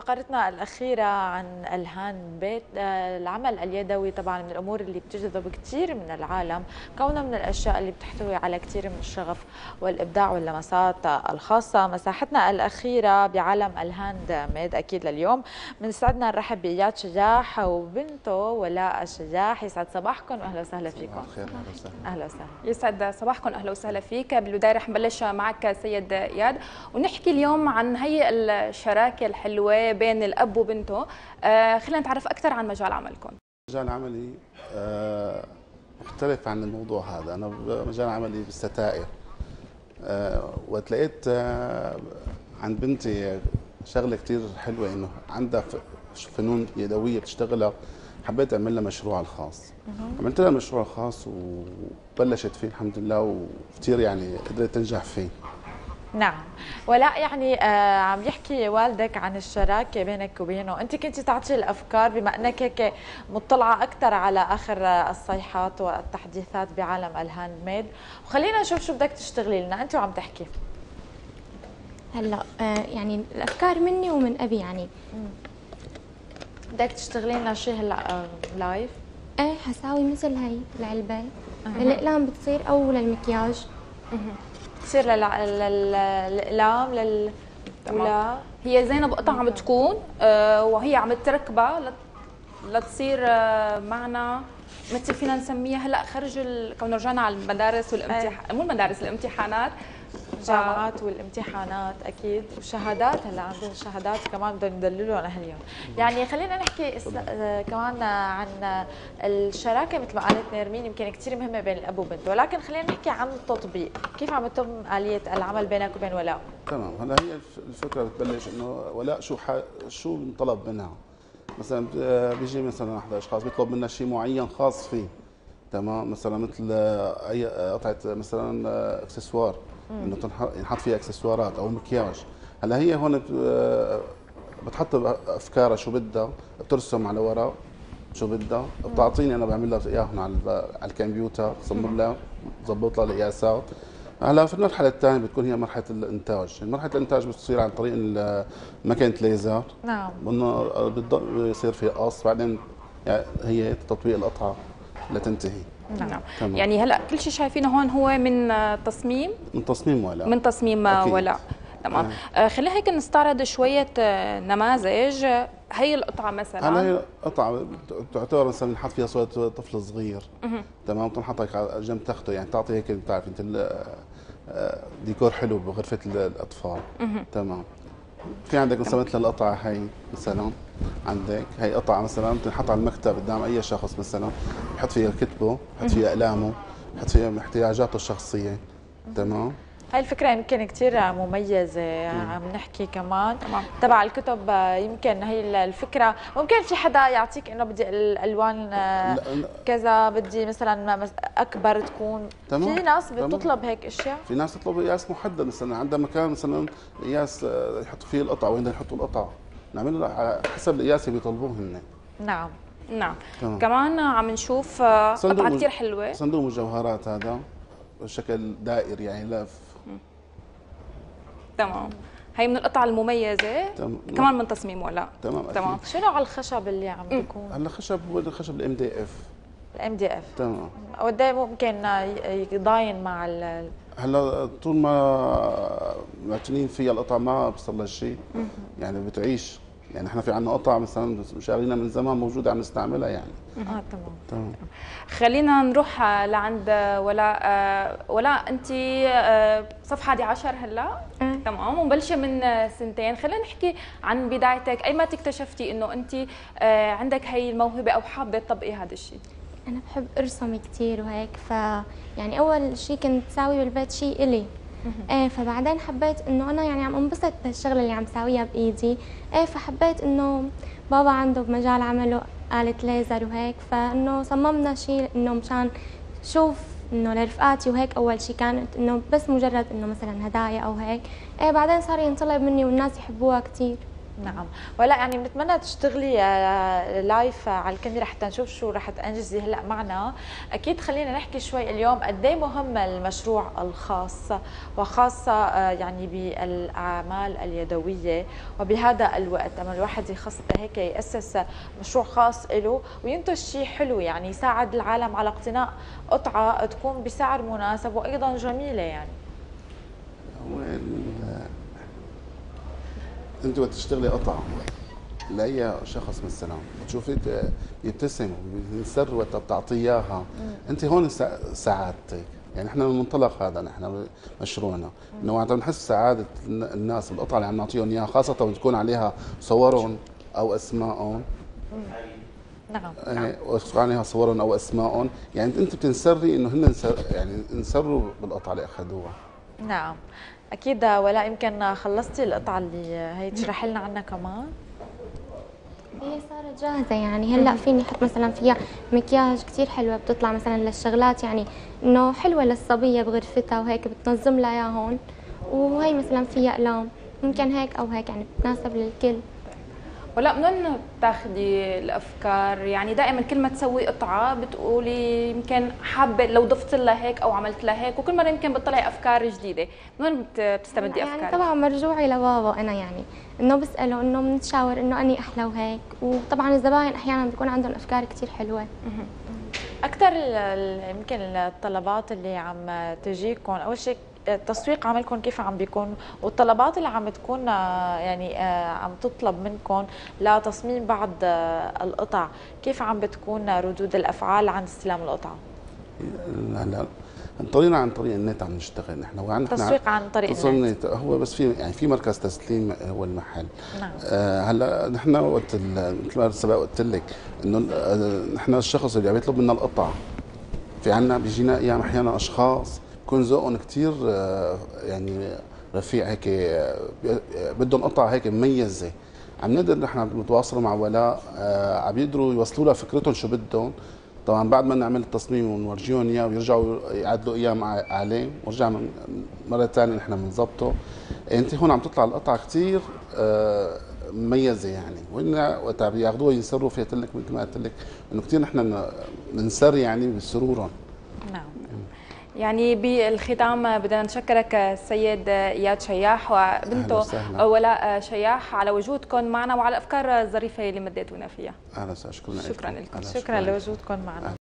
فقرتنا الأخيرة عن ال handmade آه، العمل اليدوي طبعا من الأمور اللي بتجذب كثير من العالم كونها من الأشياء اللي بتحتوي على كثير من الشغف والإبداع واللمسات الخاصة. مساحتنا الأخيرة بعالم ال handmade أكيد لليوم. بنسعدنا نرحب بإياد شياح وبنته ولاء الشياح. يسعد صباحكم. وأهلا وسهلا فيكم. أهلا وسهلا. يسعد صباحكم. أهلا وسهلا فيك. بالبدايه رح نبلش معك سيد إياد ونحكي اليوم عن هي الشراكة بين الأب وبنته. آه خلينا نتعرف أكثر عن مجال عملكم. مجال عملي آه، مختلف عن الموضوع هذا. أنا مجال عملي بالستائر. آه، وتلاقيت آه، عند بنتي شغلة كثير حلوة إنه عندها فنون يدوية بتشتغلها. حبيت أعمل لها مشروعها الخاص. عملت لها مشروع خاص وبلشت فيه الحمد لله وكثير يعني قدرت تنجح فيه. نعم. ولاء يعني آه عم يحكي والدك عن الشراكة بينك وبينه. أنت كنت تعطي الأفكار بما أنك هيك مطلعة أكثر على آخر آه، الصيحات والتحديثات بعالم ال handmade. وخلينا نشوف شو بدك تشتغلي لنا. أنت وعم تحكي. هلا آه يعني الأفكار مني ومن أبي يعني. بدك تشتغلي لنا شيء هلا آه live إيه حساوي مثل هي العلبة. للاقلام بتصير أو للمكياج تصير للاقلام لل. ولا؟ هي زينب قطعه عم تكون آه وهي عم تركبها لت- لتصير آه معنا مثل فينا نسميها هلا خرج ال- كون رجعنا على المدارس والامتحان مو المدارس الامتحانات. الجامعات والامتحانات أكيد وشهادات هلا عندهم شهادات كمان بدهم يدللوا اهلهم يعني خلينا نحكي آه، كمان عن الشراكة مثل ما قالت نيرمين يمكن كثير مهمة بين الأب وبنته ولكن خلينا نحكي عن التطبيق. كيف عم تتم آلية العمل بينك وبين ولاء؟ تمام. هلا هي الف- الفكرة بتبلش إنه ولا شو ح... شو بنطلب منها. مثلا ب- بيجي مثلا أحد الأشخاص بيطلب منا شيء معين خاص فيه. تمام. مثلا مثل آه، أي قطعة مثلا آه، إكسسوار. إنه ينحط فيها إكسسوارات أو مكياج. هلا هي هون بت- بتحط أفكارها شو بدها بترسم على ورق شو بدها. بتعطيني أنا بعمل لها إياهم على الكمبيوتر بصمم لها بظبط لها القياسات هلا في المرحلة الثانية بتكون هي مرحلة الإنتاج، مرحلة الإنتاج بتصير عن طريق ماكينة ليزر. نعم. بيصير في قص. بعدين يعني هي تطبيق القطعة لتنتهي. نعم. تمام. يعني هلا كل شيء شايفينه هون هو من آه، تصميم؟ من تصميم ولا. من تصميم آه، أكيد. ولاء تمام. آه. آه خلينا هيك نستعرض شوية نماذج. هي القطعة مثلا. هلا هي قطعة تعتبر مثلا نحط فيها صورة طفل صغير. تمام. تنحط هيك على جنب تخته. يعني تعطي هيك بتعرف أنت ديكور حلو بغرفة ال- الأطفال. تمام. في عندك مثلا مثل القطعة هي مثلا؟ عندك هي قطعة مثلا بتنحط على المكتب قدام أي شخص مثلا بحط فيها كتبه بحط فيها أقلامه بحط فيها احتياجاته الشخصية تمام؟ هاي الفكرة يمكن كثير مميزة عم نحكي كمان. تمام. تبع الكتب آه، يمكن هي الفكرة. ممكن في حدا يعطيك إنه بدي الألوان آه،. كذا بدي مثلا مس- أكبر تكون. تمام. في ناس. بتطلب هيك أشياء؟ في ناس تطلب قياس محدد. مثلا عندها مكان مثلا قياس آه، يحطوا فيه القطعة وين يحطوا القطعة؟ نعمل له على حسب القياس اللي بيطلبوه هن نعم. نعم. تمام. كمان عم نشوف مج- كثير حلوة. صندوق مجوهرات هذا شكل دائري يعني لف تمام. هي من القطع المميزة. تمام. كمان من تصميم ولاء تمام. تمام. أكيد. شو نوع الخشب اللي عم بيكون؟ هلا خشب هو الخشب ال MDF ال MDF تمام. قد ممكن يضاين مع ال- هلا طول ما معتنين فيها القطع ما بصير لها شيء. يعني بتعيش. يعني إحنا في عندنا قطع مثلا شارينا من زمان موجودة عم نستعملها يعني. آه تمام. تمام. خلينا نروح لعند ولاء آه، ولاء انت آه، صف 11 هلا. آه. تمام ومبلشه من سنتين. خلينا نحكي عن بدايتك. أي ما اكتشفتي إنه أنت آه، عندك هي الموهبة أو حابة تطبقي هذا الشيء أنا بحب أرسم كثير وهيك ف يعني أول شيء كنت ساوي بالبيت شيء إلي. إيه فبعدين حبيت إنه أنا يعني عم انبسط بالشغله اللي عم ساويها بإيدي. إيه فحبيت إنه بابا عنده بمجال عمله آلة ليزر وهيك فإنه صممنا شيء إنه مشان شوف إنه لرفقاتي وهيك أول شيء كانت إنه بس مجرد إنه مثلا هدايا أو هيك. إيه بعدين صار ينطلب مني والناس يحبوها كثير نعم. ولا يعني بنتمنى تشتغلي آه، لايف على الكاميرا حتى نشوف شو رح تنجزي هلا معنا. أكيد خلينا نحكي شوي اليوم قد إيه مهم المشروع الخاص وخاصة آه، يعني بالأعمال اليدوية. وبهذا الوقت لما الواحد يخص هيك يأسس مشروع خاص له وينتج شيء حلو يعني يساعد العالم على اقتناء قطعة تكون بسعر مناسب وأيضا جميلة يعني. انت وقت تشتغلي قطعه لاي شخص مثلا بتشوفي يبتسم وقت بتعطيه إياها. انت هون سعادتك. يعني إحنا من المنطلق هذا نحن مشروعنا. انه وقت بنحس سعادة الناس بالقطعه اللي عم نعطيهم إياها خاصة وقت تكون عليها صورهم أو اسمائهم نعم. نعم عليها صورهم أو اسمائهم يعني انت بتنسري إنه هن يعني انسروا بالقطعه اللي أخذوها. نعم. أكيد ولا يمكن خلصتي القطعة اللي هي تشرحي لنا عنها كمان. هي صارت جاهزة يعني. هلأ فيني أحط مثلا فيها مكياج كثير حلوة بتطلع مثلا للشغلات يعني إنه حلوة للصبية بغرفتها وهيك بتنظم لها هون وهي مثلا فيها أقلام ممكن هيك أو هيك يعني بتناسب للكل. ولا من وين بتاخذي الأفكار. يعني دائما كل ما تسوي قطعة بتقولي يمكن حابة لو ضفت لها هيك أو عملت لها هيك وكل مرة يمكن بتطلعي أفكار جديدة. من وين بتستمدي أفكار؟ يعني طبعا مرجوعي لبابا أنا يعني إنه بسأله إنه بنتشاور إنه أني أحلى وهيك. وطبعا الزباين أحيانا بيكون عندهم أفكار كثير حلوة. أكثر يمكن الطلبات اللي عم تجيكم أول شيء تسويق عملكم كيف عم بيكون؟ والطلبات اللي عم تكون يعني عم تطلب منكم لتصميم بعض القطع كيف عم بتكون ردود الأفعال عن استلام القطعة؟ هلا طريقنا عن طريق النت عم نشتغل. نحن وعندنا تسويق عن طريق النت. هو بس في يعني في مركز تسليم هو المحل. نعم. آه هلا نحن وقت مثل ما سبق قلت لك إنه آه، نحن الشخص اللي عم يطلب منا القطع في عنا بيجينا أيام أحيانا أشخاص بكون ذوقهم كثير آه، يعني رفيع هيك آه، بدهم قطع هيك مميزة. عم نقدر نحن نتواصل مع ولاء عم يقدروا يوصلوا لها فكرتهم شو بدهم. طبعا بعد ما نعمل التصميم ونورجيهم إياه ويرجعوا يعدلوا إياه عليه ورجع مرة ثانية نحن بنظبطه انت هون عم تطلع القطعة كثير آه، مميزة يعني. وإن وقت بياخذوها ينسروا فيها لك مثل ما قلت لك إنه كثير نحن بنسر يعني بسرورهم. نعم. يعني بالختام بدنا نشكرك السيد إياد شياح وبنته ولاء شياح على وجودكم معنا وعلى الافكار الظريفه اللي مديتونا فيها. أهلا وسهلا. شكرا شكرا لكم. شكرا. لوجودكم معنا.